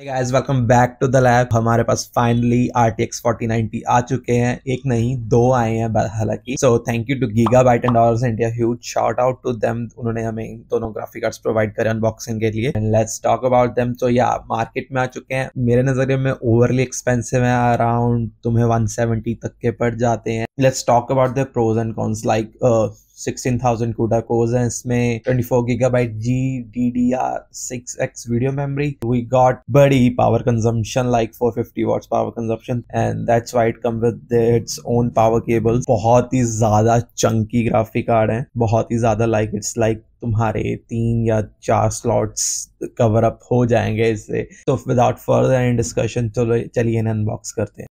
Guys, welcome back to the lab. हमारे पास finally are RTX 4090 आ चुके हैं। एक नहीं दो आए हैं हालाँकि। So thank you to Gigabyte and Aorus India huge shout out to them उन्होंने हमें दोनों ग्राफिक कार्ड्स प्रोवाइड करे अनबॉक्सिंग के लिए। And let's talk about them तो या मार्केट में आ चुके हैं। मेरे नज़रिए में ओवरली एक्सपेंसिव है। अराउंड तुम्हें 170 तक के पड़ जाते हैं। Let's talk about the pros and cons like 16,000 CUDA cores हैं इसमें 24 gigabyte GDDR6X video memory. We got body power consumption like 450 watts power consumption and that's why it comes with its own power cables. बहुत ही ज़्यादा Chunky graphic card है बहुत ही ज़्यादा like it's like तुम्हारे तीन या चार स्लॉट्स कवर अप हो जाएँगे इससे तो विदाउट फर्दर एंड डिस्कशन चलो चलिए अनबॉक्स करते हैं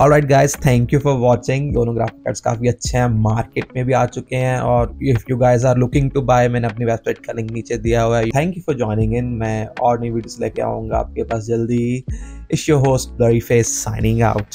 all right guys thank you for watching दोनों ग्राफिक कार्ड्स काफ़ी अच्छे हैं मार्केट में भी आ चुके हैं और if you guys are looking to buy मैंने अपनी वेबसाइट का लिंक नीचे दिया हुआ है। Thank you for joining in मैं और नई वीडियोस लेके आऊँगा आपके पास जल्दी। Is your host Blurry Face signing out